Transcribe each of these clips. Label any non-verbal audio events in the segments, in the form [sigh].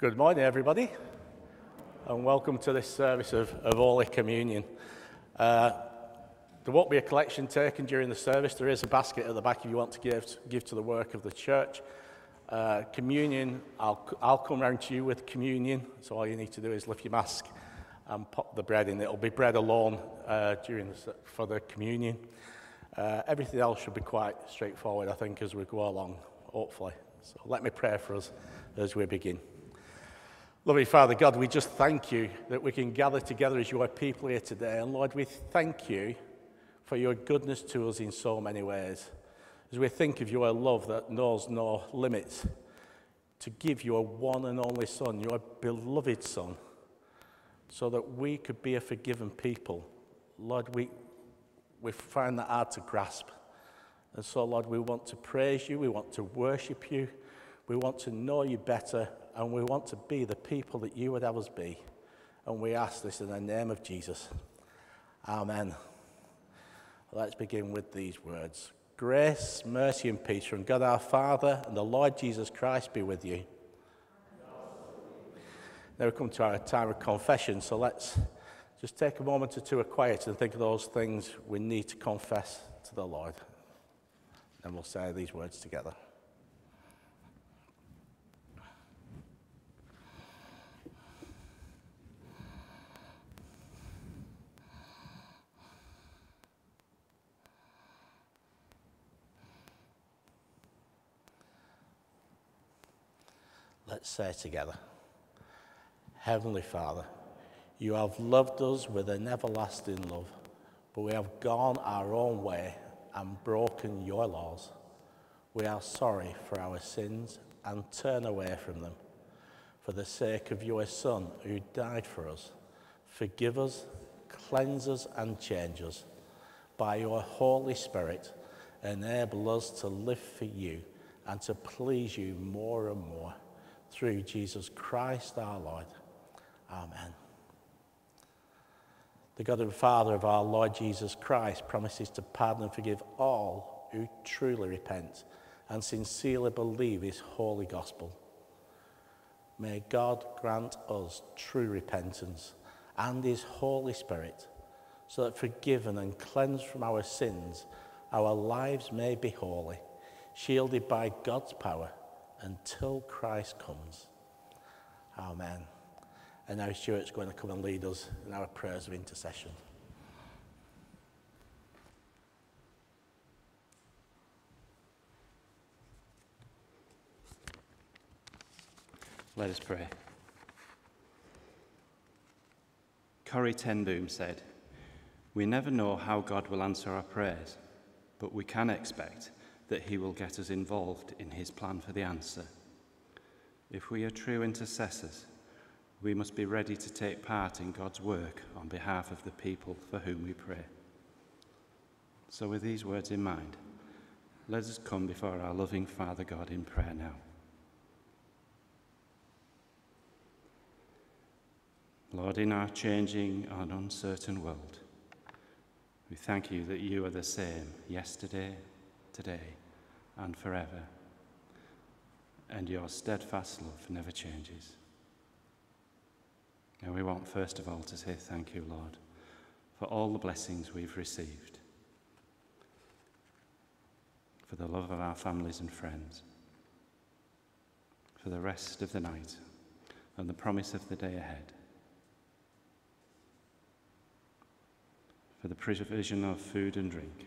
Good morning, everybody, and welcome to this service of, of Holy Communion. Uh, there won't be a collection taken during the service. There is a basket at the back if you want to give, give to the work of the church. Uh, communion, I'll, I'll come round to you with communion, so all you need to do is lift your mask and pop the bread in. It'll be bread alone uh, during the, for the communion. Uh, everything else should be quite straightforward, I think, as we go along, hopefully. So let me pray for us as we begin. Loving Father God, we just thank you that we can gather together as your people here today. And Lord, we thank you for your goodness to us in so many ways. As we think of your love that knows no limits, to give your one and only Son, your beloved Son, so that we could be a forgiven people. Lord, we, we find that hard to grasp. And so, Lord, we want to praise you, we want to worship you, we want to know you better, and we want to be the people that you would have us be. And we ask this in the name of Jesus. Amen. Let's begin with these words Grace, mercy, and peace from God our Father and the Lord Jesus Christ be with you. Now we come to our time of confession, so let's just take a moment or two of quiet and think of those things we need to confess to the Lord. And we'll say these words together. Let's say together Heavenly Father, you have loved us with an everlasting love, but we have gone our own way and broken your laws. We are sorry for our sins and turn away from them. For the sake of your Son who died for us, forgive us, cleanse us, and change us. By your Holy Spirit, enable us to live for you and to please you more and more through Jesus Christ our Lord. Amen. The God and Father of our Lord Jesus Christ promises to pardon and forgive all who truly repent and sincerely believe his holy gospel. May God grant us true repentance and his Holy Spirit so that forgiven and cleansed from our sins, our lives may be holy, shielded by God's power until Christ comes. Amen. And now Stuart's going to come and lead us in our prayers of intercession. Let us pray. Corrie ten Boom said, We never know how God will answer our prayers, but we can expect that He will get us involved in His plan for the answer. If we are true intercessors, we must be ready to take part in God's work on behalf of the people for whom we pray. So, with these words in mind, let us come before our loving Father God in prayer now. Lord, in our changing and uncertain world, we thank you that you are the same yesterday, today, and forever, and your steadfast love never changes. And we want, first of all, to say thank you, Lord, for all the blessings we've received, for the love of our families and friends, for the rest of the night, and the promise of the day ahead. For the provision of food and drink,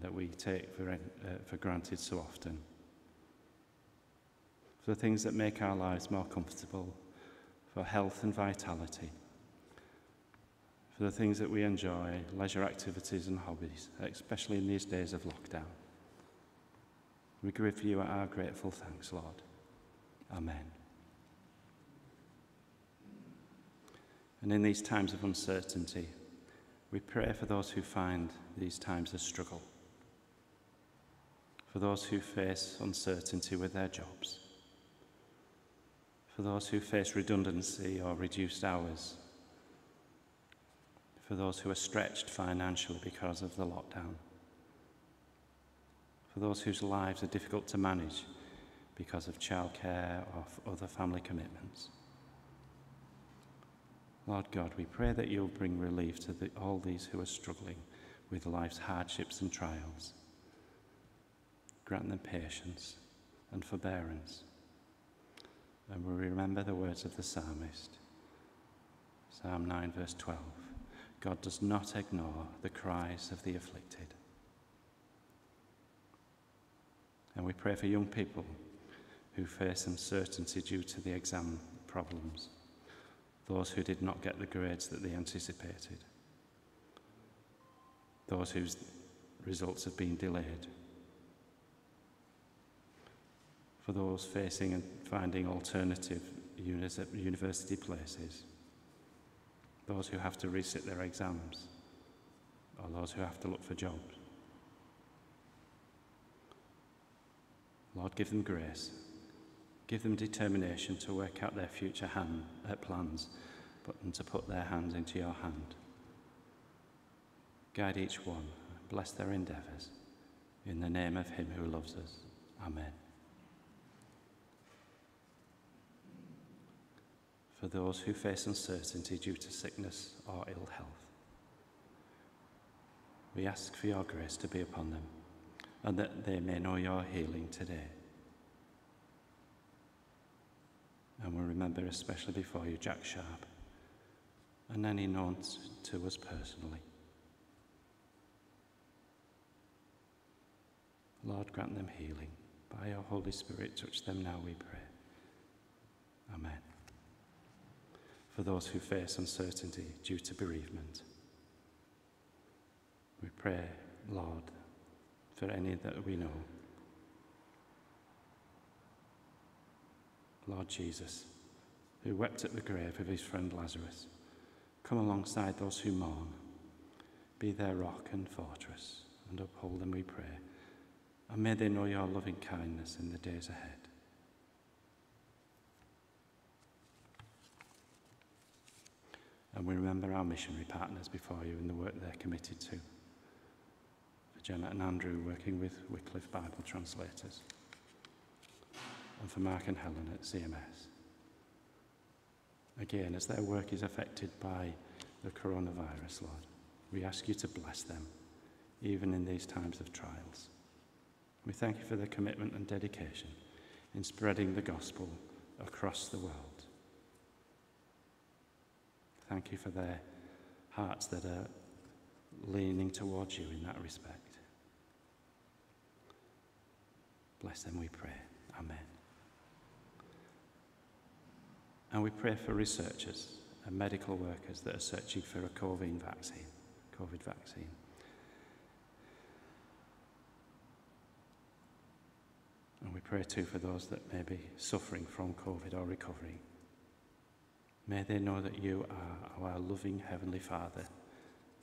that we take for, uh, for granted so often. For the things that make our lives more comfortable, for health and vitality. For the things that we enjoy, leisure activities and hobbies, especially in these days of lockdown. We give you our grateful thanks, Lord. Amen. And in these times of uncertainty, we pray for those who find these times a struggle for those who face uncertainty with their jobs, for those who face redundancy or reduced hours, for those who are stretched financially because of the lockdown, for those whose lives are difficult to manage because of childcare or other family commitments. Lord God, we pray that you'll bring relief to the, all these who are struggling with life's hardships and trials. Grant them patience and forbearance. And we remember the words of the psalmist, Psalm 9, verse 12. God does not ignore the cries of the afflicted. And we pray for young people who face uncertainty due to the exam problems, those who did not get the grades that they anticipated, those whose results have been delayed, for those facing and finding alternative university places, those who have to resit their exams, or those who have to look for jobs. Lord, give them grace. Give them determination to work out their future hand, uh, plans, but and to put their hands into your hand. Guide each one. Bless their endeavours. In the name of him who loves us. Amen. For those who face uncertainty due to sickness or ill health, we ask for your grace to be upon them and that they may know your healing today. And we remember especially before you Jack Sharp and any known to us personally. Lord, grant them healing. By your Holy Spirit, touch them now, we pray. Amen. For those who face uncertainty due to bereavement, we pray, Lord, for any that we know. Lord Jesus, who wept at the grave of his friend Lazarus, come alongside those who mourn. Be their rock and fortress, and uphold them, we pray. And may they know your loving kindness in the days ahead. And we remember our missionary partners before you and the work they're committed to for Gemma and Andrew working with Wycliffe Bible translators, and for Mark and Helen at CMS. Again, as their work is affected by the coronavirus, Lord, we ask you to bless them, even in these times of trials. We thank you for their commitment and dedication in spreading the gospel across the world. Thank you for their hearts that are leaning towards you in that respect. Bless them, we pray. Amen. And we pray for researchers and medical workers that are searching for a COVID vaccine. COVID vaccine. And we pray too for those that may be suffering from COVID or recovering. May they know that you are our loving Heavenly Father,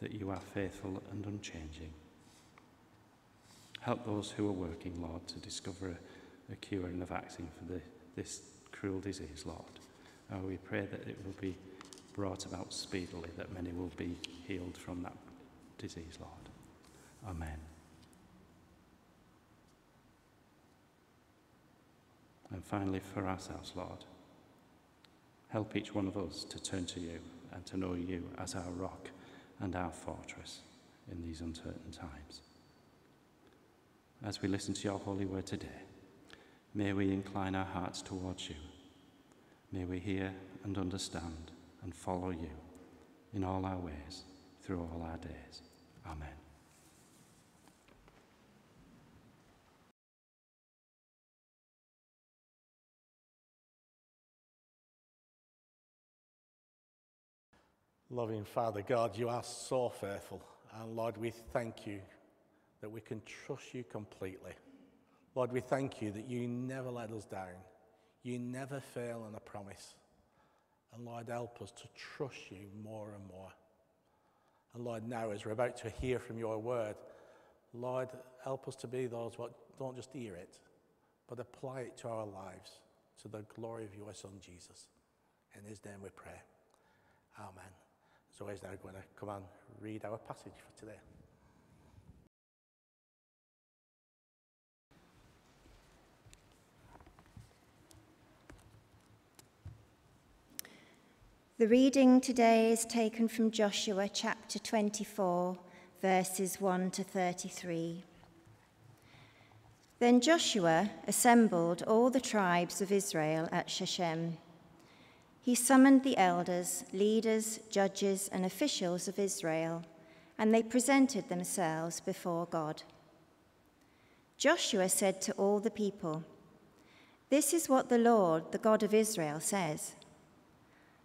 that you are faithful and unchanging Help those who are working, Lord, to discover a, cure and a vaccine for the, this cruel disease, Lord. Uh, we pray that it will be brought about speedily, that many will be healed from that disease, Lord. Amen. And finally, for ourselves, Lord, help each one of us to turn to you and to know you as our rock and our fortress in these uncertain times as we listen to your holy word today, may we incline our hearts towards you. May we hear and understand and follow you in all our ways through all our days. Amen. Loving Father God, you are so faithful. And Lord, we thank you that we can trust you completely. Lord, we thank you that you never let us down. You never fail on a promise. And Lord, help us to trust you more and more. And Lord, now as we're about to hear from your word, Lord, help us to be those what don't just hear it, but apply it to our lives to the glory of your Son Jesus. In his name we pray. Amen. So he's now going to come and read our passage for today. The reading today is taken from Joshua chapter 24, verses 1 to 33. Then Joshua assembled all the tribes of Israel at Shechem he summoned the elders, leaders, judges, and officials of Israel, and they presented themselves before God. Joshua said to all the people, This is what the Lord, the God of Israel, says.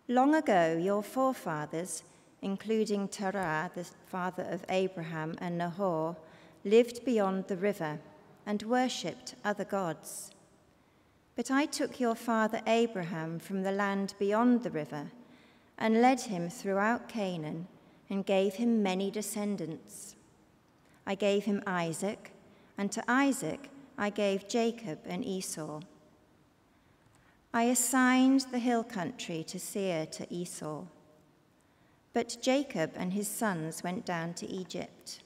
Long ago, your forefathers, including Terah, the father of Abraham, and Nahor, lived beyond the river and worshipped other gods. But I took your father Abraham from the land beyond the river and led him throughout Canaan and gave him many descendants. I gave him Isaac, and to Isaac I gave Jacob and Esau. I assigned the hill country to Seir to Esau. But Jacob and his sons went down to Egypt.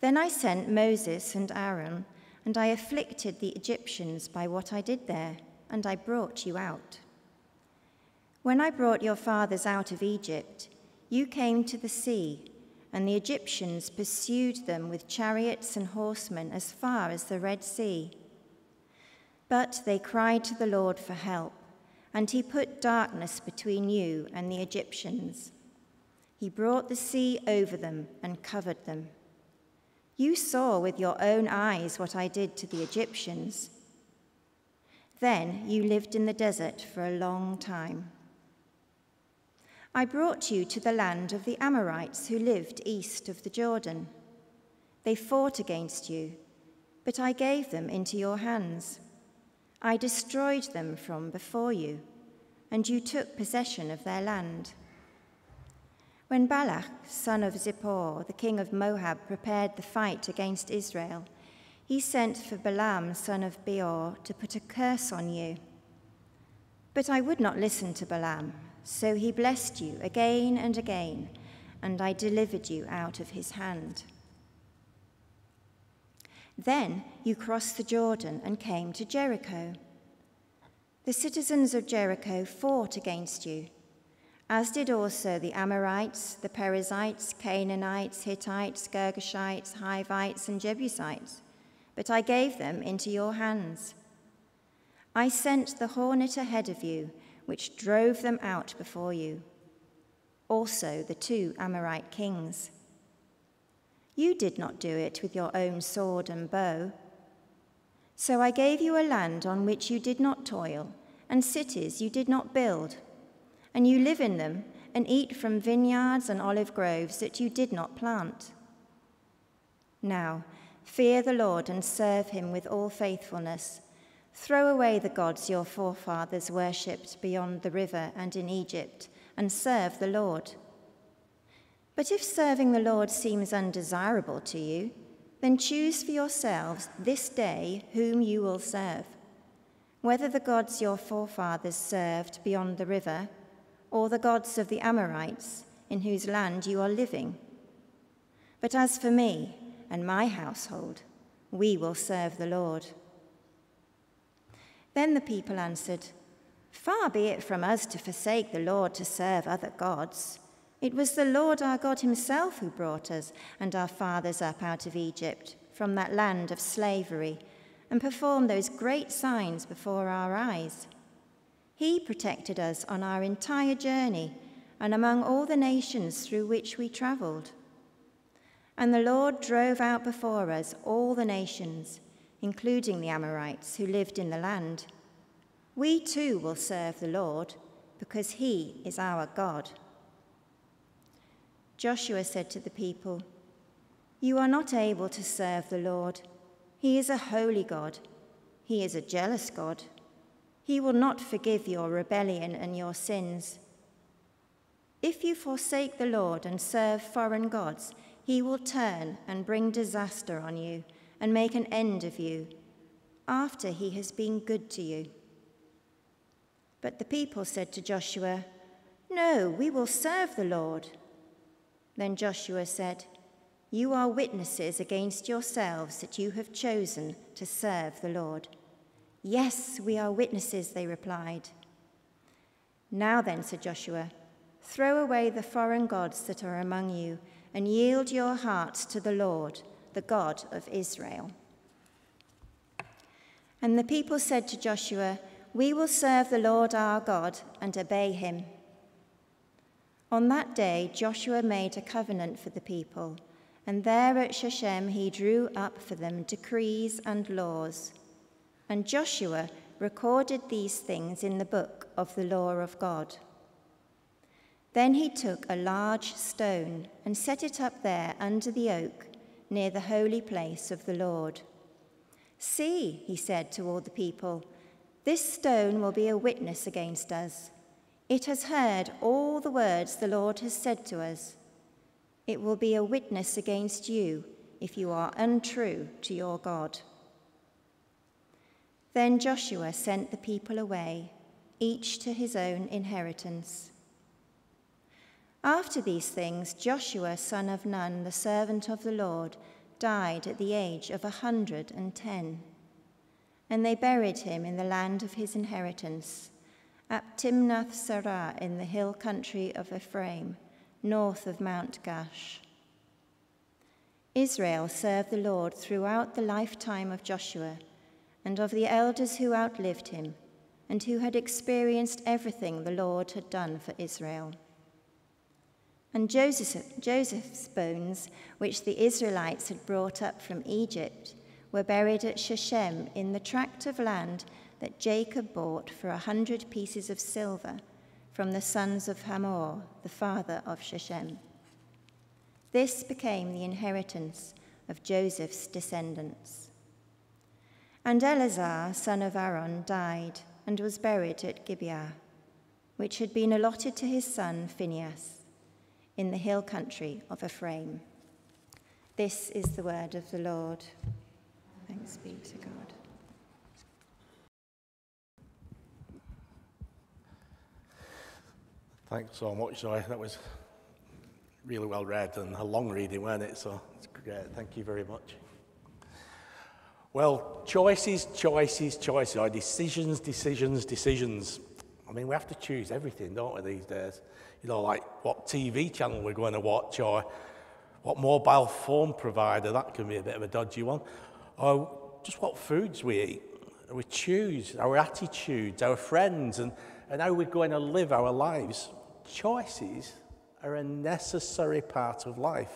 Then I sent Moses and Aaron, and I afflicted the Egyptians by what I did there, and I brought you out. When I brought your fathers out of Egypt, you came to the sea, and the Egyptians pursued them with chariots and horsemen as far as the Red Sea. But they cried to the Lord for help, and he put darkness between you and the Egyptians. He brought the sea over them and covered them. You saw with your own eyes what I did to the Egyptians. Then you lived in the desert for a long time. I brought you to the land of the Amorites who lived east of the Jordan. They fought against you, but I gave them into your hands. I destroyed them from before you, and you took possession of their land. When Balak, son of Zippor, the king of Moab, prepared the fight against Israel, he sent for Balaam, son of Beor, to put a curse on you. But I would not listen to Balaam, so he blessed you again and again, and I delivered you out of his hand. Then you crossed the Jordan and came to Jericho. The citizens of Jericho fought against you, as did also the Amorites, the Perizzites, Canaanites, Hittites, Girgashites, Hivites, and Jebusites, but I gave them into your hands. I sent the hornet ahead of you, which drove them out before you. Also the two Amorite kings. You did not do it with your own sword and bow. So I gave you a land on which you did not toil, and cities you did not build, and you live in them and eat from vineyards and olive groves that you did not plant. Now, fear the Lord and serve him with all faithfulness. Throw away the gods your forefathers worshipped beyond the river and in Egypt, and serve the Lord. But if serving the Lord seems undesirable to you, then choose for yourselves this day whom you will serve, whether the gods your forefathers served beyond the river, or the gods of the Amorites in whose land you are living. But as for me and my household, we will serve the Lord. Then the people answered, Far be it from us to forsake the Lord to serve other gods. It was the Lord our God Himself who brought us and our fathers up out of Egypt, from that land of slavery, and performed those great signs before our eyes. He protected us on our entire journey and among all the nations through which we travelled. And the Lord drove out before us all the nations, including the Amorites who lived in the land. We too will serve the Lord, because He is our God. Joshua said to the people, You are not able to serve the Lord. He is a holy God. He is a jealous God. He will not forgive your rebellion and your sins. If you forsake the Lord and serve foreign gods, he will turn and bring disaster on you and make an end of you after he has been good to you. But the people said to Joshua, No, we will serve the Lord. Then Joshua said, You are witnesses against yourselves that you have chosen to serve the Lord. Yes, we are witnesses, they replied. Now then, said Joshua, throw away the foreign gods that are among you and yield your hearts to the Lord, the God of Israel. And the people said to Joshua, We will serve the Lord our God and obey him. On that day, Joshua made a covenant for the people, and there at Shechem he drew up for them decrees and laws. And Joshua recorded these things in the book of the law of God. Then he took a large stone and set it up there under the oak near the holy place of the Lord. See, he said to all the people, this stone will be a witness against us. It has heard all the words the Lord has said to us. It will be a witness against you if you are untrue to your God. Then Joshua sent the people away, each to his own inheritance. After these things, Joshua, son of Nun, the servant of the Lord, died at the age of a hundred and ten. And they buried him in the land of his inheritance, at Timnath Serah in the hill country of Ephraim, north of Mount Gaash. Israel served the Lord throughout the lifetime of Joshua and of the elders who outlived him and who had experienced everything the Lord had done for Israel. And Joseph, Joseph's bones, which the Israelites had brought up from Egypt, were buried at Shechem in the tract of land that Jacob bought for a hundred pieces of silver from the sons of Hamor, the father of Shechem. This became the inheritance of Joseph's descendants. And Eleazar, son of Aaron, died and was buried at Gibeah, which had been allotted to his son Phinehas, in the hill country of Ephraim. This is the word of the Lord. Thanks be to God. Thanks so much, Zoe. That was really well read and a long reading, wasn't it? So it's great. Thank you very much. Well, choices, choices, choices, or decisions, decisions, decisions. I mean, we have to choose everything, don't we, these days? You know, like what TV channel we're going to watch or what mobile phone provider, that can be a bit of a dodgy one, or just what foods we eat. We choose our attitudes, our friends, and, and how we're going to live our lives. Choices are a necessary part of life.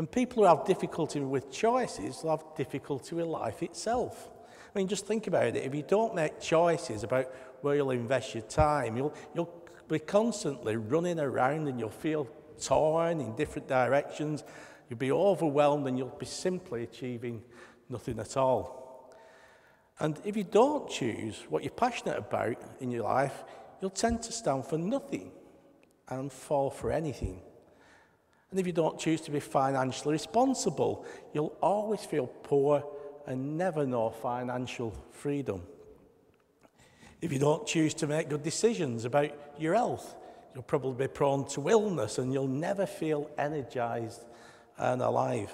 And people who have difficulty with choices will have difficulty with life itself. I mean, just think about it. If you don't make choices about where you'll invest your time, you'll, you'll be constantly running around and you'll feel torn in different directions. You'll be overwhelmed and you'll be simply achieving nothing at all. And if you don't choose what you're passionate about in your life, you'll tend to stand for nothing and fall for anything. And if you don't choose to be financially responsible, you'll always feel poor and never know financial freedom. If you don't choose to make good decisions about your health, you'll probably be prone to illness and you'll never feel energized and alive.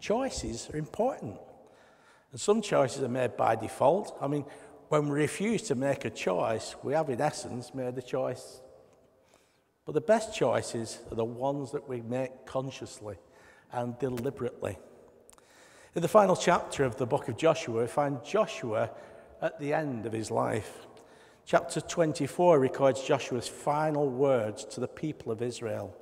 Choices are important. And some choices are made by default. I mean, when we refuse to make a choice, we have, in essence, made a choice but the best choices are the ones that we make consciously and deliberately. In the final chapter of the book of Joshua, we find Joshua at the end of his life. Chapter 24 records Joshua's final words to the people of Israel.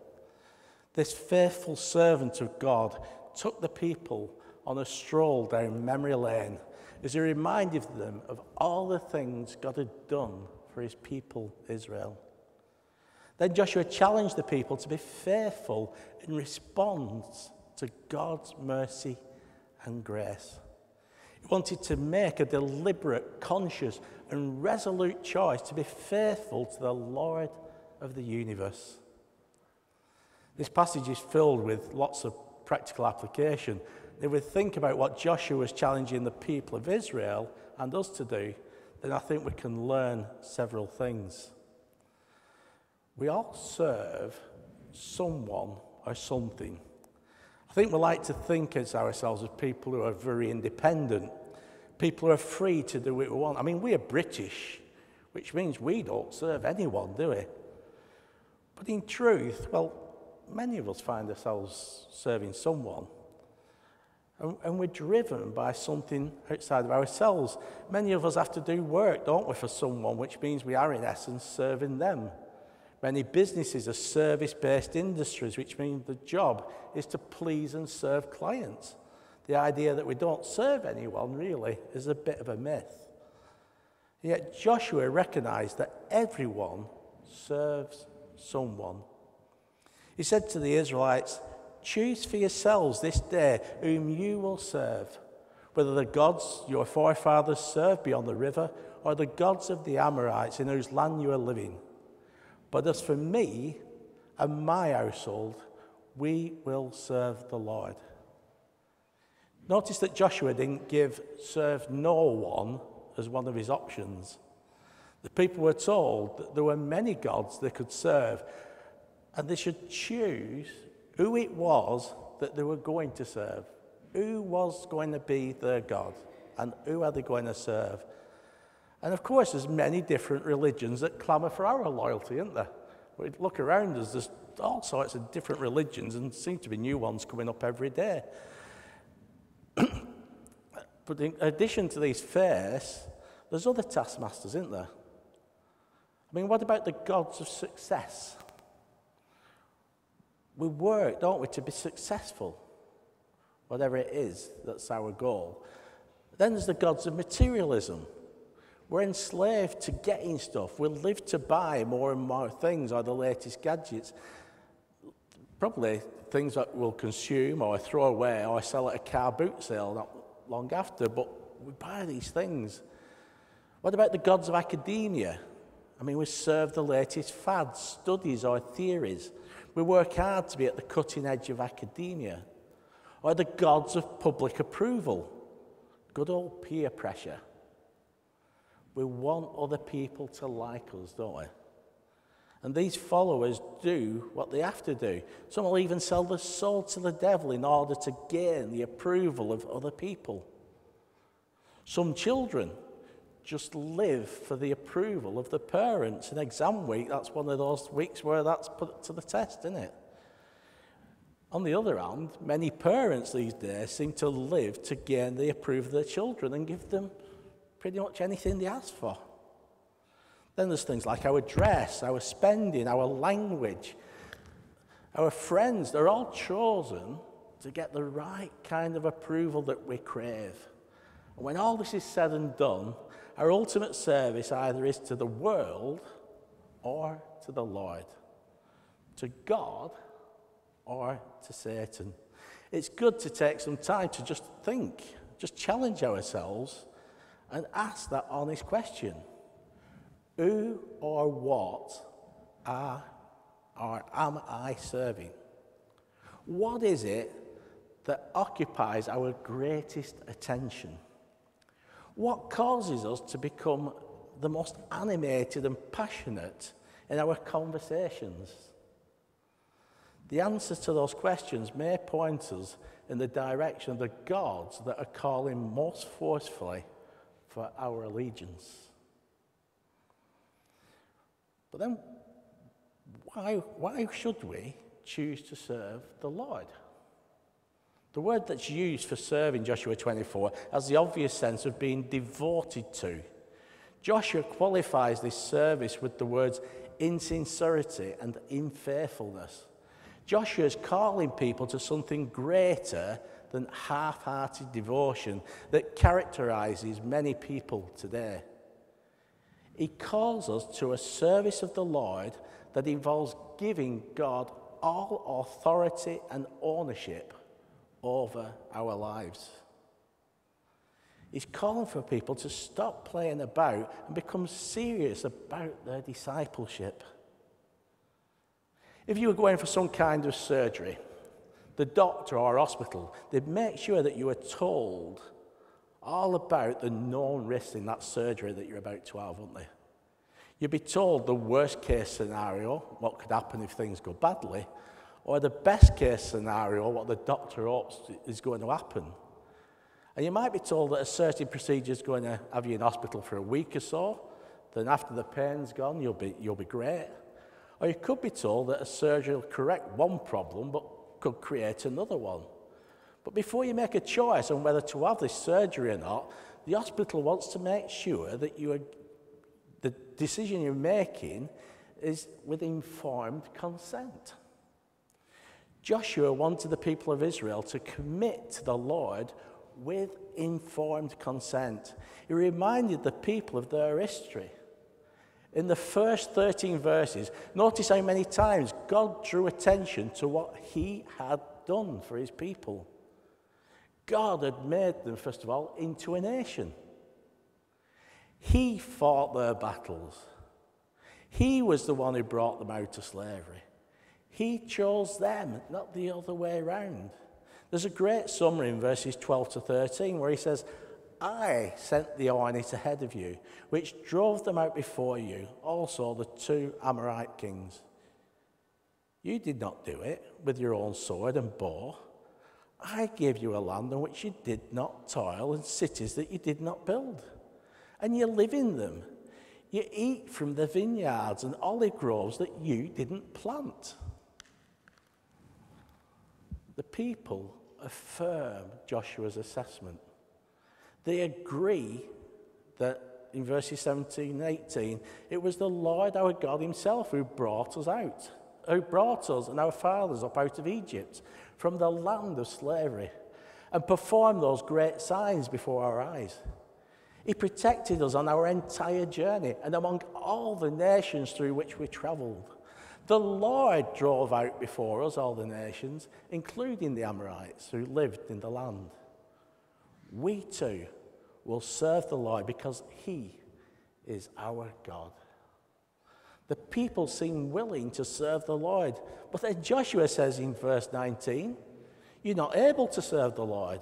This faithful servant of God took the people on a stroll down memory lane as he reminded them of all the things God had done for his people, Israel. Then Joshua challenged the people to be faithful in response to God's mercy and grace. He wanted to make a deliberate, conscious, and resolute choice to be faithful to the Lord of the universe. This passage is filled with lots of practical application. If we think about what Joshua was challenging the people of Israel and us to do, then I think we can learn several things. We all serve someone or something. I think we like to think as ourselves as people who are very independent, people who are free to do what we want. I mean, we are British. which means we don't serve anyone, do we? But in truth, well, many of us find ourselves serving someone. And, and, we're driven by something outside of ourselves. Many of us have to do work, don't we, for someone, which means we are, in essence, serving them. Many businesses are service based industries, which means the job is to please and serve clients. The idea that we don't serve anyone really is a bit of a myth. Yet Joshua recognized that everyone serves someone. He said to the Israelites, Choose for yourselves this day whom you will serve, whether the gods your forefathers served beyond the river or the gods of the Amorites in whose land you are living. But as for me and my household, we will serve the Lord. Notice that Joshua didn't give serve no one as one of his options. The people were told that there were many gods they could serve, and they should choose who it was that they were going to serve. Who was going to be their God, and who are they going to serve? And of course, there's many different religions that clamour for our loyalty, aren't there? We look around us, there's all sorts of different religions, and seem to be new ones coming up every day. [clears throat] but in addition to these fairs, there's other taskmasters, isn't there? I mean, what about the gods of success? We work, don't we, to be successful, whatever it is that's our goal. Then there's the gods of materialism. We're enslaved to getting stuff. We live to buy more and more things or the latest gadgets. Probably things that we'll consume or throw away or sell at a car boot sale not long after, but we buy these things. What about the gods of academia? I mean, we serve the latest fads, studies, or theories. We work hard to be at the cutting edge of academia. Or the gods of public approval, good old peer pressure. We want other people to like us, don't we? And these followers do what they have to do. Some will even sell their soul to the devil in order to gain the approval of other people. Some children just live for the approval of the parents. In exam week, that's one of those weeks where that's put to the test, isn't it? On the other hand, many parents these days seem to live to gain the approval of their children and give them pretty much anything they ask for. Then there's things like our dress, our spending, our language, our friends. They're all chosen to get the right kind of approval that we crave. And when all this is said and done, our ultimate service either is to the world or to the Lord, to God or to Satan. It's good to take some time to just think, just challenge ourselves, and ask that honest question Who or what are or am I serving? What is it that occupies our greatest attention? What causes us to become the most animated and passionate in our conversations? The answers to those questions may point us in the direction of the gods that are calling most forcefully for our allegiance. But then, why, why should we choose to serve the Lord? The word that's used for serving Joshua 24 has the obvious sense of being devoted to. Joshua qualifies this service with the words insincerity and unfaithfulness. Joshua is calling people to something greater than half hearted devotion that characterizes many people today. He calls us to a service of the Lord that involves giving God all authority and ownership over our lives. He's calling for people to stop playing about and become serious about their discipleship. If you were going for some kind of surgery, the doctor or hospital, they'd make sure that you were told all about the known risks in that surgery that you're about to have, wouldn't they? You'd be told the worst case scenario, what could happen if things go badly, or the best case scenario, what the doctor hopes is going to happen. And you might be told that a certain procedure is going to have you in hospital for a week or so, then after the pain's gone, you'll be, you'll be great. Or you could be told that a surgery will correct one problem but could create another one. But before you make a choice on whether to have this surgery or not, the hospital wants to make sure that you are, the decision you're making is with informed consent. Joshua wanted the people of Israel to commit to the Lord with informed consent. He reminded the people of their history. In the first 13 verses, notice how many times God drew attention to what he had done for his people. God had made them, first of all, into a nation. He fought their battles. He was the one who brought them out of slavery. He chose them, not the other way around. There's a great summary in verses 12 to 13 where he says, I sent the armies ahead of you, which drove them out before you, also the two Amorite kings. You did not do it with your own sword and bow. I gave you a land on which you did not toil and cities that you did not build. And you live in them. You eat from the vineyards and olive groves that you didn't plant. The people affirm Joshua's assessment. They agree that in verses 17 and 18, it was the Lord our God Himself who brought us out, who brought us and our fathers up out of Egypt from the land of slavery and performed those great signs before our eyes. He protected us on our entire journey and among all the nations through which we traveled. The Lord drove out before us all the nations, including the Amorites who lived in the land. We too will serve the Lord because He is our God. The people seem willing to serve the Lord, but then Joshua says in verse 19, You're not able to serve the Lord.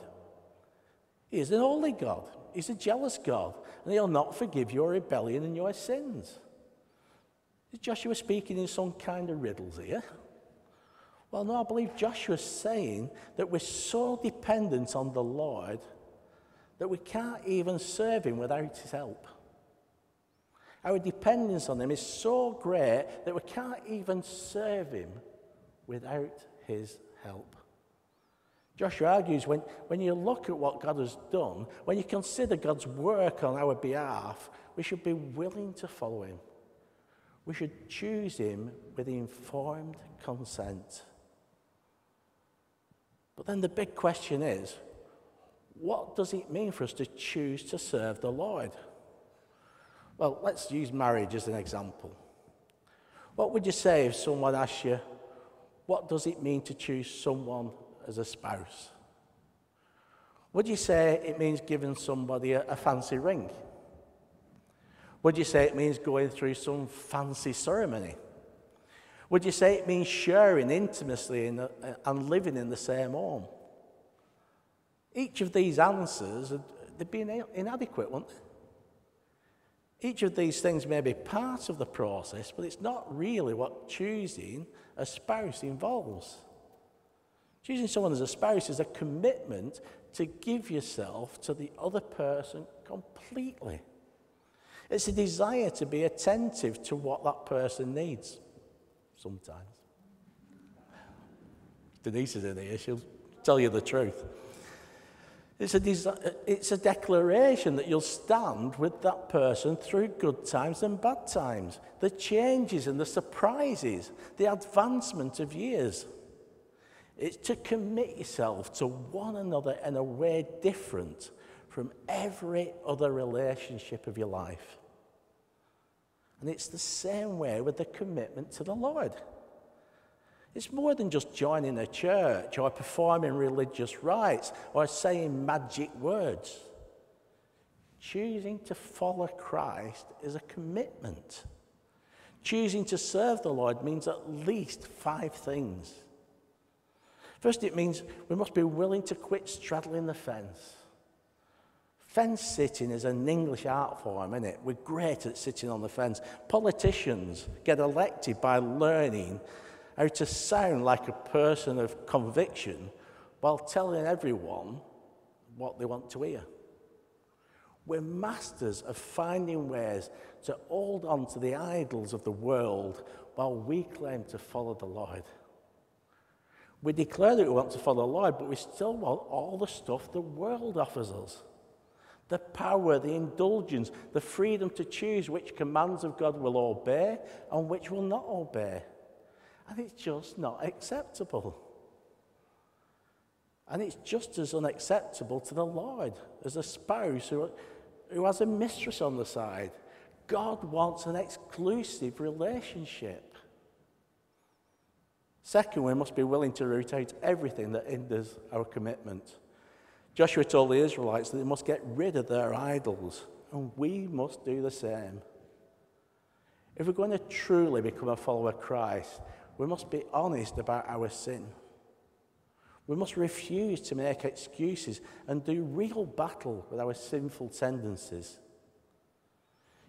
He is an holy God, He's a jealous God, and He'll not forgive your rebellion and your sins. Is Joshua speaking in some kind of riddles here? Well, no, I believe Joshua's saying that we're so dependent on the Lord that we can't even serve him without his help. Our dependence on him is so great that we can't even serve him without his help. Joshua argues when, when you look at what God has done, when you consider God's work on our behalf, we should be willing to follow him. We should choose him with informed consent. But then the big question is what does it mean for us to choose to serve the Lord? Well, let's use marriage as an example. What would you say if someone asked you, What does it mean to choose someone as a spouse? Would you say it means giving somebody a, a fancy ring? Would you say it means going through some fancy ceremony? Would you say it means sharing intimacy uh, and living in the same home? Each of these answers, they'd be inadequate, wouldn't they? Each of these things may be part of the process, but it's not really what choosing a spouse involves. Choosing someone as a spouse is a commitment to give yourself to the other person completely. It's a desire to be attentive to what that person needs sometimes. Denise is in here, she'll tell you the truth. It's a, desi- it's a declaration that you'll stand with that person through good times and bad times, the changes and the surprises, the advancement of years. It's to commit yourself to one another in a way different from every other relationship of your life. And it's the same way with the commitment to the Lord. It's more than just joining a church or performing religious rites or saying magic words. Choosing to follow Christ is a commitment. Choosing to serve the Lord means at least five things. First, it means we must be willing to quit straddling the fence. Fence sitting is an English art form, isn't it? We're great at sitting on the fence. Politicians get elected by learning how to sound like a person of conviction while telling everyone what they want to hear. We're masters of finding ways to hold on to the idols of the world while we claim to follow the Lord. We declare that we want to follow the Lord, but we still want all the stuff the world offers us the power, the indulgence, the freedom to choose which commands of God we'll obey and which we'll not obey. And it's just not acceptable. And it's just as unacceptable to the Lord as a spouse who, who has a mistress on the side. God wants an exclusive relationship. Second, we must be willing to root out everything that hinders our commitment. Joshua told the Israelites that they must get rid of their idols, and we must do the same. If we're going to truly become a follower of Christ, we must be honest about our sin. We must refuse to make excuses and do real battle with our sinful tendencies.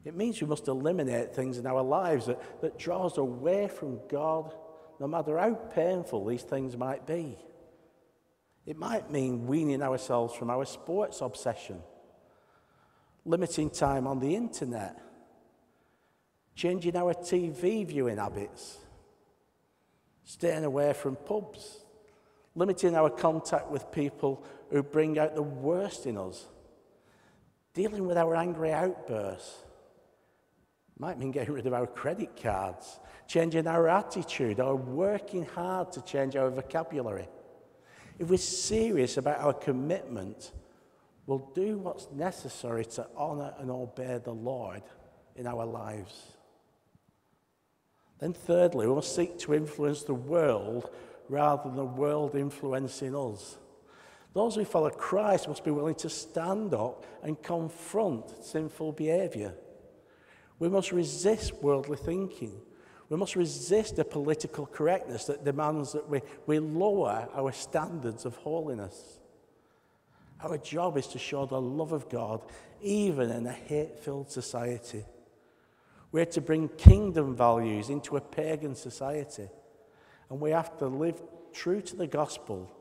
It means we must eliminate things in our lives that, that draw us away from God, no matter how painful these things might be. It might mean weaning ourselves from our sports obsession, limiting time on the internet, changing our TV viewing habits, staying away from pubs, limiting our contact with people who bring out the worst in us, dealing with our angry outbursts. Might mean getting rid of our credit cards, changing our attitude, or working hard to change our vocabulary. If we're serious about our commitment, we'll do what's necessary to honour and obey the Lord in our lives. Then, thirdly, we must seek to influence the world rather than the world influencing us. Those who follow Christ must be willing to stand up and confront sinful behaviour. We must resist worldly thinking. We must resist a political correctness that demands that we, we lower our standards of holiness. Our job is to show the love of God even in a hate filled society. We're to bring kingdom values into a pagan society. And we have to live true to the gospel,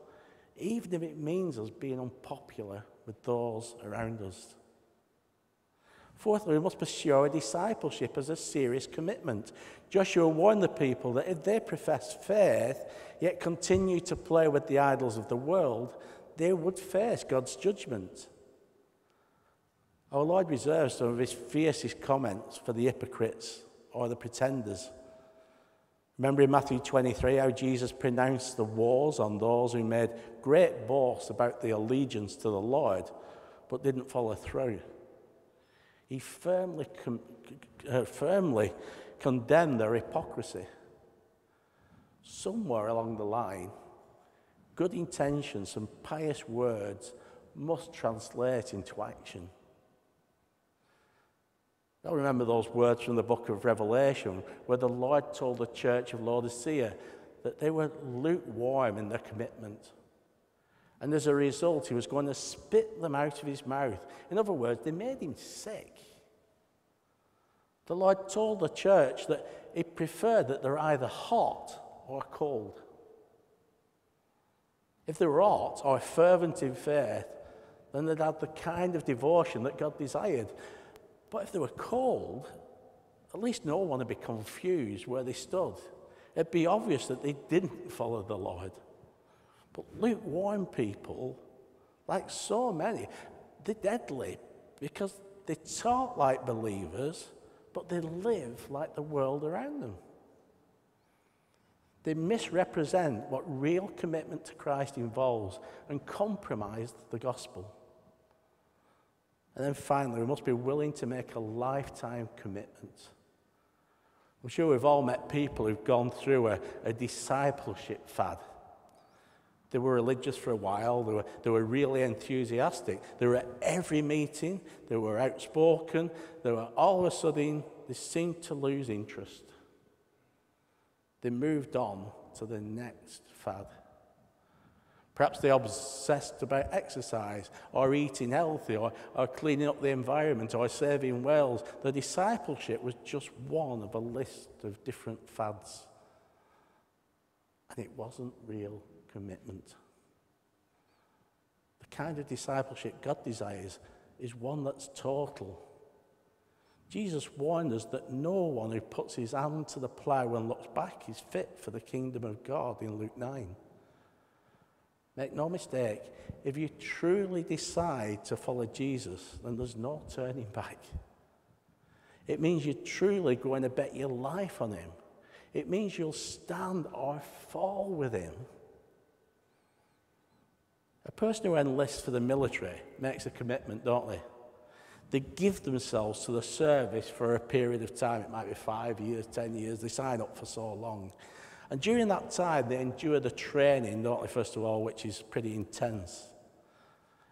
even if it means us being unpopular with those around us. Fourthly, we must pursue our discipleship as a serious commitment. Joshua warned the people that if they profess faith, yet continue to play with the idols of the world, they would face God's judgment. Our Lord reserves some of his fiercest comments for the hypocrites or the pretenders. Remember in Matthew 23 how Jesus pronounced the wars on those who made great boasts about the allegiance to the Lord but didn't follow through. He firmly, uh, firmly condemned their hypocrisy. Somewhere along the line, good intentions and pious words must translate into action. I remember those words from the book of Revelation where the Lord told the church of Laodicea that they were lukewarm in their commitment. And as a result, he was going to spit them out of his mouth. In other words, they made him sick. The Lord told the church that he preferred that they're either hot or cold. If they were hot or fervent in faith, then they'd have the kind of devotion that God desired. But if they were cold, at least no one would be confused where they stood. It'd be obvious that they didn't follow the Lord. But lukewarm people, like so many, they're deadly because they talk like believers, but they live like the world around them. They misrepresent what real commitment to Christ involves and compromise the gospel. And then finally, we must be willing to make a lifetime commitment. I'm sure we've all met people who've gone through a, a discipleship fad. They were religious for a while, they were, they were really enthusiastic. They were at every meeting, they were outspoken, they were all of a sudden, they seemed to lose interest. They moved on to the next fad. Perhaps they're obsessed about exercise or eating healthy or, or cleaning up the environment or saving whales. The discipleship was just one of a list of different fads. And it wasn't real commitment. The kind of discipleship God desires is one that's total. Jesus warned us that no one who puts his hand to the plough and looks back is fit for the kingdom of God in Luke 9. Make no mistake, if you truly decide to follow Jesus, then there's no turning back. It means you're truly going to bet your life on him. It means you'll stand or fall with him. A person who enlists for the military makes a commitment, don't they? They give themselves to the service for a period of time. It might be five years, ten years. They sign up for so long. And during that time, they endure the training, don't they, first of all, which is pretty intense.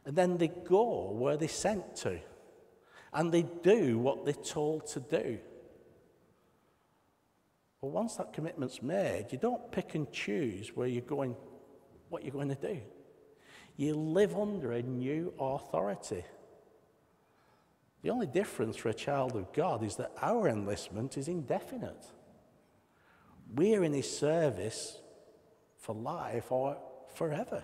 And then they go where they're sent to. And they do what they're told to do. But once that commitment's made, you don't pick and choose where you're going, what you're going to do. You live under a new authority. The only difference for a child of God is that our enlistment is indefinite. We're in His service for life or forever.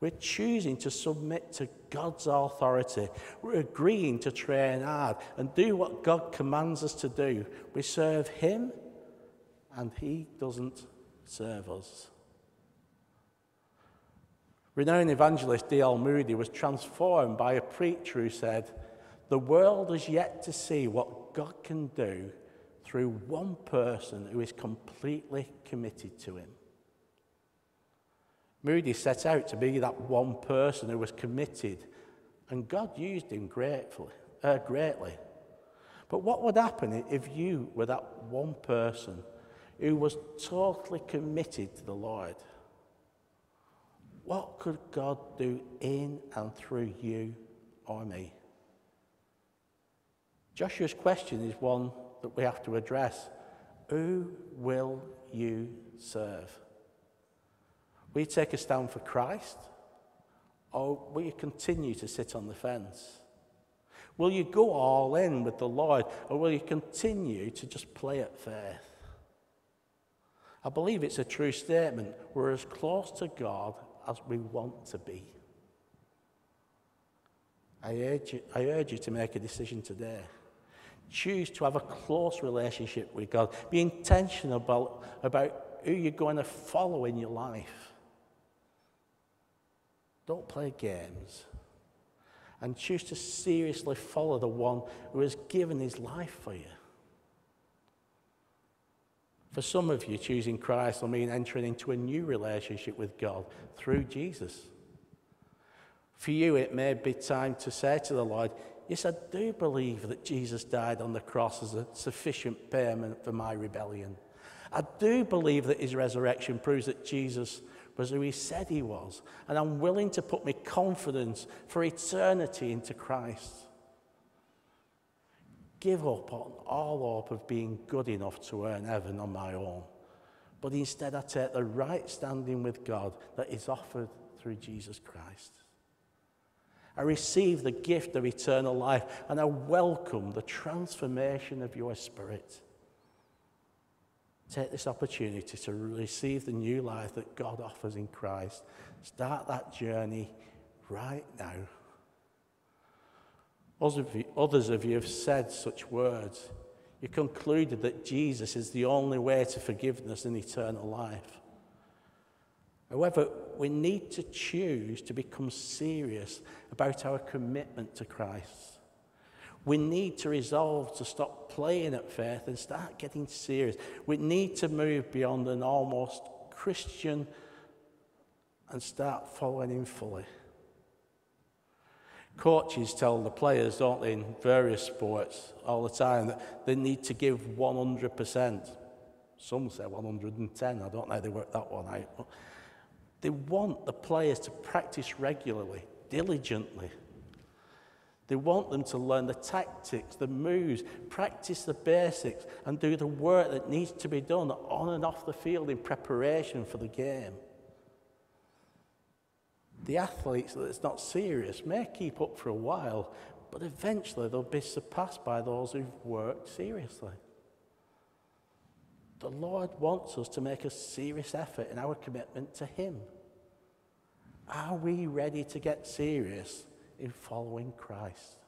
We're choosing to submit to God's authority. We're agreeing to train hard and do what God commands us to do. We serve Him and He doesn't serve us. Renowned evangelist D.L. Moody was transformed by a preacher who said, The world has yet to see what God can do through one person who is completely committed to Him. Moody set out to be that one person who was committed, and God used him gratefully, uh, greatly. But what would happen if you were that one person who was totally committed to the Lord? What could God do in and through you or me? Joshua's question is one that we have to address. Who will you serve? Will you take a stand for Christ? Or will you continue to sit on the fence? Will you go all in with the Lord? Or will you continue to just play at faith? I believe it's a true statement. We're as close to God as we want to be. I urge you, I urge you to make a decision today. Choose to have a close relationship with God. Be intentional about, about who you're going to follow in your life. Don't play games. And choose to seriously follow the one who has given his life for you. For some of you, choosing Christ will mean entering into a new relationship with God through Jesus. For you, it may be time to say to the Lord, Yes, I do believe that Jesus died on the cross as a sufficient payment for my rebellion. I do believe that his resurrection proves that Jesus was who he said he was. And I'm willing to put my confidence for eternity into Christ give up on all hope of being good enough to earn heaven on my own. But instead, I take the right standing with God that is offered through Jesus Christ. I receive the gift of eternal life and I welcome the transformation of your spirit. Take this opportunity to receive the new life that God offers in Christ. Start that journey right now. Others of you have said such words. You concluded that Jesus is the only way to forgiveness and eternal life. However, we need to choose to become serious about our commitment to Christ. We need to resolve to stop playing at faith and start getting serious. We need to move beyond an almost Christian and start following Him fully. Coaches tell the players, don't they, in various sports all the time, that they need to give 100%. Some say 110. I don't know how they work that one out. They want the players to practice regularly, diligently. They want them to learn the tactics, the moves, practice the basics, and do the work that needs to be done on and off the field in preparation for the game the athletes that's not serious may keep up for a while, but eventually they'll be surpassed by those who've worked seriously. The Lord wants us to make a serious effort in our commitment to Him. Are we ready to get serious in following Christ?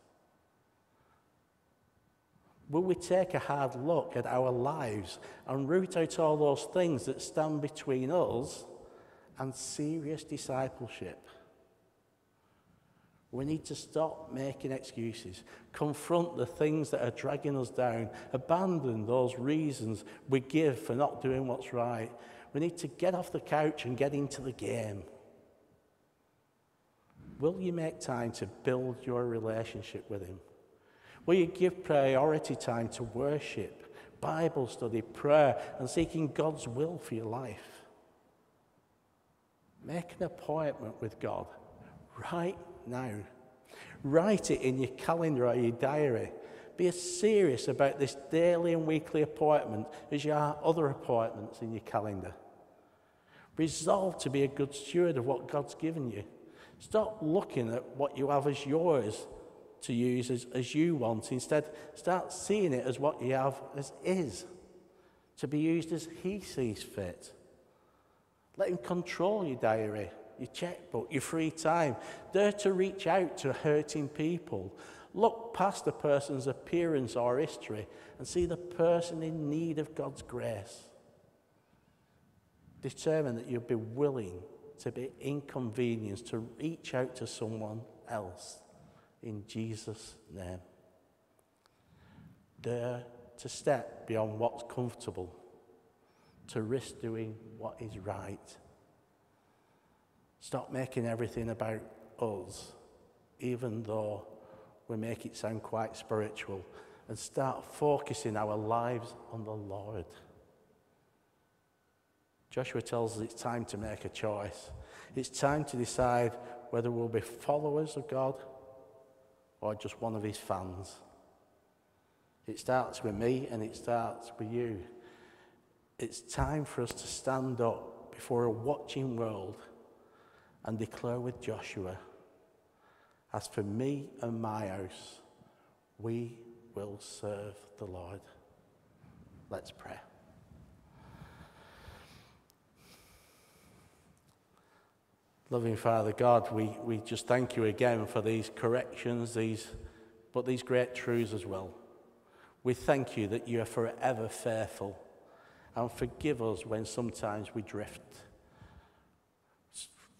Will we take a hard look at our lives and root out all those things that stand between us and serious discipleship? We need to stop making excuses, confront the things that are dragging us down, abandon those reasons we give for not doing what's right. We need to get off the couch and get into the game. Will you make time to build your relationship with Him? Will you give priority time to worship, Bible study, prayer, and seeking God's will for your life? Make an appointment with God right now. Write it in your calendar or your diary. Be as serious about this daily and weekly appointment as you are other appointments in your calendar. Resolve to be a good steward of what God's given you. Stop looking at what you have as yours to use as, as you want. Instead, start seeing it as what you have as is, to be used as He sees fit. Let Him control your diary, your checkbook, your free time. Dare to reach out to hurting people. Look past the person's appearance or history and see the person in need of God's grace. Determine that you'll be willing to be inconvenienced, to reach out to someone else in Jesus' name. Dare to step beyond what's comfortable, to risk doing what is right. Stop making everything about us, even though we make it sound quite spiritual, and start focusing our lives on the Lord. Joshua tells us it's time to make a choice. It's time to decide whether we'll be followers of God or just one of his fans. It starts with me and it starts with you. It's time for us to stand up before a watching world and declare with Joshua, As for me and my house, we will serve the Lord. Let's pray. Loving Father God, we, we just thank you again for these corrections, these, but these great truths as well. We thank you that you are forever faithful and forgive us when sometimes we drift.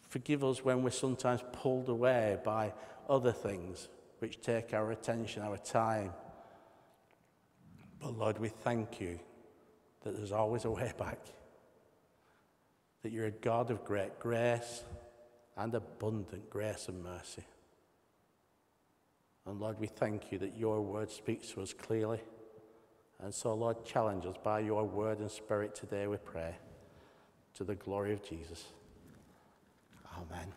Forgive us when we're sometimes pulled away by other things which take our attention, our time. But Lord, we thank you that there's always a way back, that you're a God of great grace and abundant grace and mercy. And Lord, we thank you that your word speaks to us clearly. And so, Lord, challenge us by your word and spirit today, we pray, to the glory of Jesus. Amen.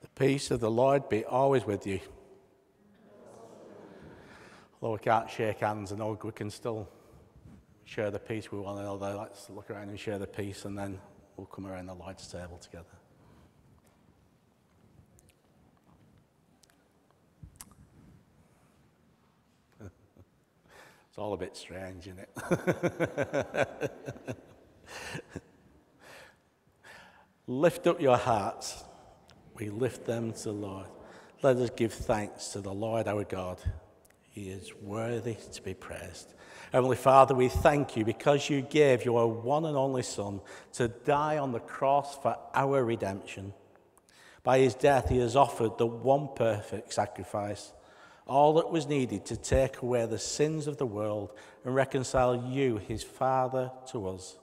The peace of the Lord be always with you. Although we can't shake hands, I know we can still share the peace with one another. Let's look around and share the peace, and then we'll come around the Lord's table together. It's all a bit strange, isn't it? [laughs] lift up your hearts. We lift them to the Lord. Let us give thanks to the Lord our God. He is worthy to be praised. Heavenly Father, we thank you because you gave your one and only Son to die on the cross for our redemption. By his death, he has offered the one perfect sacrifice, all that was needed to take away the sins of the world and reconcile you, his Father, to us.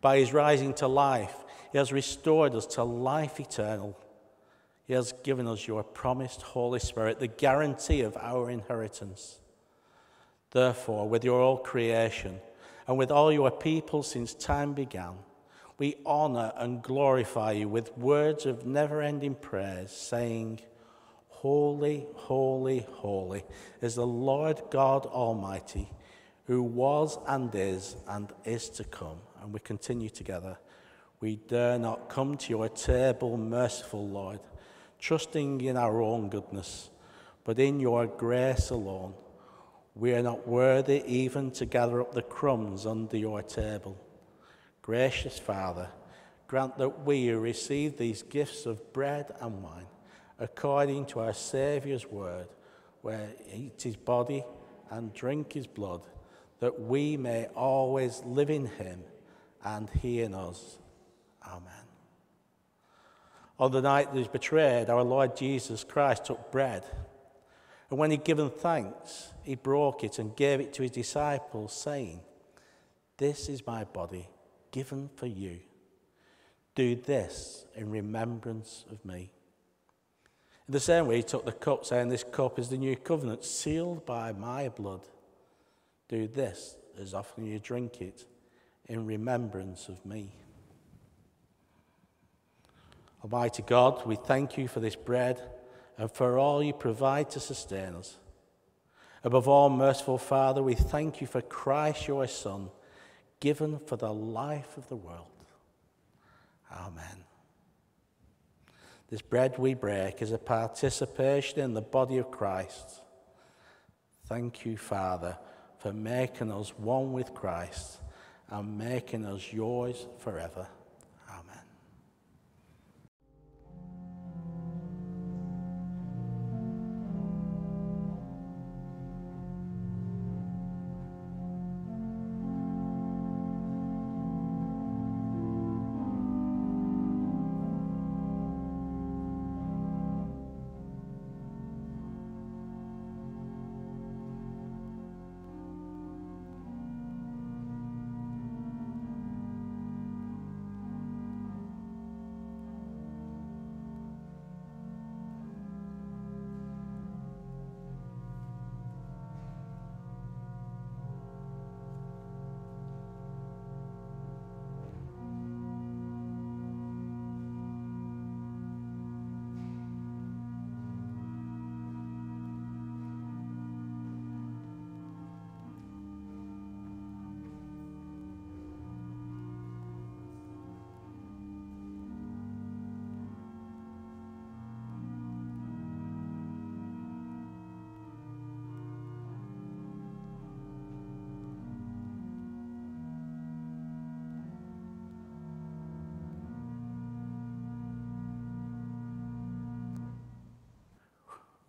By his rising to life, he has restored us to life eternal. He has given us your promised Holy Spirit, the guarantee of our inheritance. Therefore, with your all creation and with all your people since time began, we honor and glorify you with words of never ending praise, saying, Holy, holy, holy is the Lord God Almighty, who was and is and is to come. And we continue together. We dare not come to your table, merciful Lord, trusting in our own goodness, but in your grace alone We are not worthy even to gather up the crumbs under your table. Gracious Father, grant that we who receive these gifts of bread and wine, according to our Saviour's word, where eat his body and drink his blood, that we may always live in him and he in us. Amen. On the night that he was betrayed, our Lord Jesus Christ took bread. And when he'd given thanks, he broke it and gave it to his disciples, saying, This is my body given for you. Do this in remembrance of me. In the same way, he took the cup, saying, This cup is the new covenant, sealed by my blood. Do this as often you drink it in remembrance of me. Almighty God, we thank you for this bread and for all you provide to sustain us. Above all, merciful Father, we thank you for Christ, your Son, given for the life of the world. Amen. This bread we break is a participation in the body of Christ. Thank you, Father, for making us one with Christ and making us yours forever.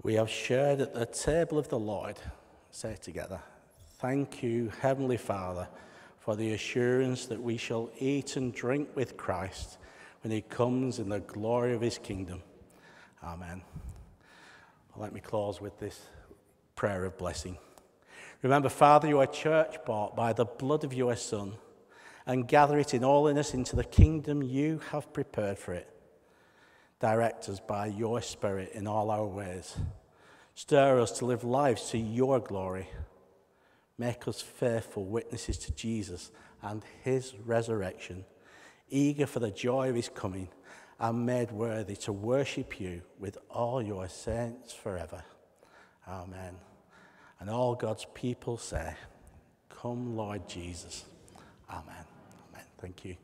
We have shared at the table of the Lord. Say together, Thank you, Heavenly Father, for the assurance that we shall eat and drink with Christ when he comes in the glory of his kingdom. Amen. Let me close with this prayer of blessing. Remember, Father, your church bought by the blood of your Son, and gather it in holiness into the kingdom you have prepared for it. Direct us by your Spirit in all our ways. Stir us to live lives to your glory. Make us faithful witnesses to Jesus and his resurrection, eager for the joy of his coming, and made worthy to worship you with all your saints forever. Amen. And all God's people say, Come, Lord Jesus. Amen. Amen. Thank you.